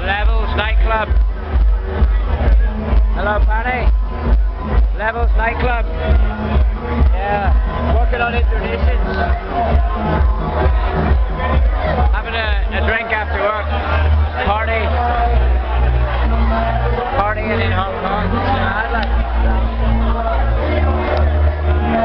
Levels nightclub. Hello, Paddy. Levels nightclub. Yeah, working on Indonesia.